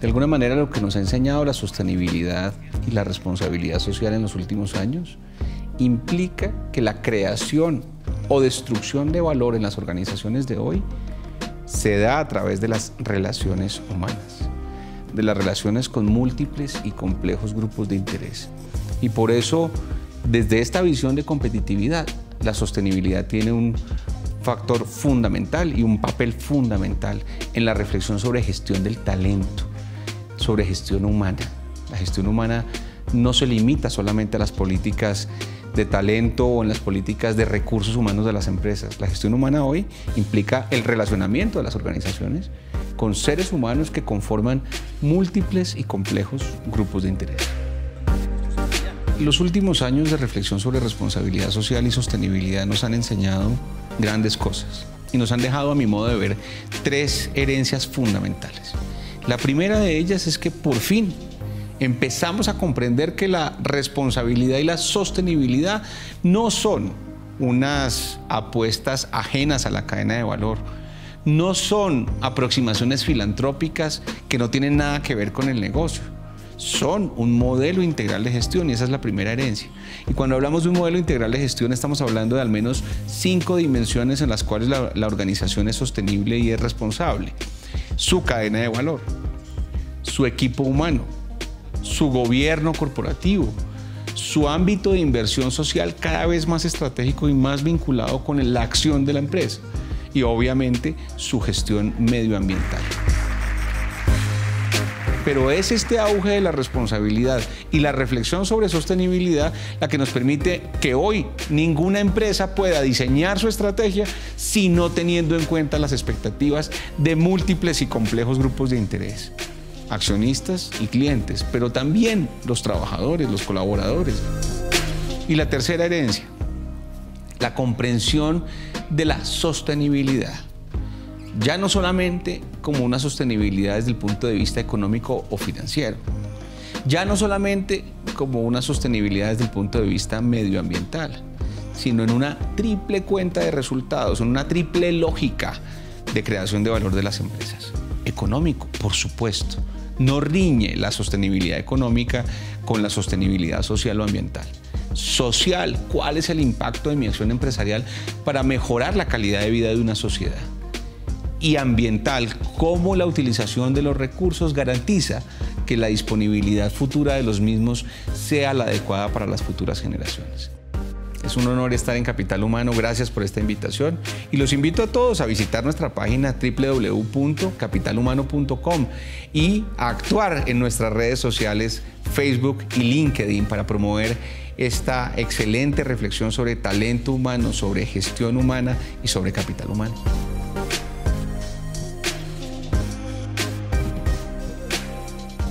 De alguna manera lo que nos ha enseñado la sostenibilidad y la responsabilidad social en los últimos años implica que la creación o destrucción de valor en las organizaciones de hoy se da a través de las relaciones humanas, de las relaciones con múltiples y complejos grupos de interés. Y por eso, desde esta visión de competitividad, la sostenibilidad tiene un factor fundamental y un papel fundamental en la reflexión sobre gestión del talento, sobre gestión humana. La gestión humana no se limita solamente a las políticas de talento o en las políticas de recursos humanos de las empresas. La gestión humana hoy implica el relacionamiento de las organizaciones con seres humanos que conforman múltiples y complejos grupos de interés. Los últimos años de reflexión sobre responsabilidad social y sostenibilidad nos han enseñado grandes cosas y nos han dejado, a mi modo de ver, tres herencias fundamentales. La primera de ellas es que por fin empezamos a comprender que la responsabilidad y la sostenibilidad no son unas apuestas ajenas a la cadena de valor, no son aproximaciones filantrópicas que no tienen nada que ver con el negocio. Son un modelo integral de gestión y esa es la primera herencia. Y cuando hablamos de un modelo integral de gestión estamos hablando de al menos cinco dimensiones en las cuales la, organización es sostenible y es responsable. Su cadena de valor, su equipo humano, su gobierno corporativo, su ámbito de inversión social cada vez más estratégico y más vinculado con la acción de la empresa y obviamente su gestión medioambiental. Pero es este auge de la responsabilidad y la reflexión sobre sostenibilidad la que nos permite que hoy ninguna empresa pueda diseñar su estrategia si no teniendo en cuenta las expectativas de múltiples y complejos grupos de interés accionistas y clientes, pero también los trabajadores, los colaboradores. Y la tercera herencia, la comprensión de la sostenibilidad. Ya no solamente como una sostenibilidad desde el punto de vista económico o financiero, ya no solamente como una sostenibilidad desde el punto de vista medioambiental, sino en una triple cuenta de resultados, en una triple lógica de creación de valor de las empresas. Económico, por supuesto, no riñe la sostenibilidad económica con la sostenibilidad social o ambiental. Social, ¿cuál es el impacto de mi acción empresarial para mejorar la calidad de vida de una sociedad? Y ambiental, ¿cómo la utilización de los recursos garantiza que la disponibilidad futura de los mismos sea la adecuada para las futuras generaciones? Es un honor estar en Capital Humano. Gracias por esta invitación. Y los invito a todos a visitar nuestra página www.capitalhumano.com y a actuar en nuestras redes sociales Facebook y LinkedIn para promover esta excelente reflexión sobre talento humano, sobre gestión humana y sobre capital humano.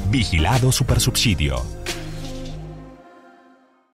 Vigilado Supersubsidio.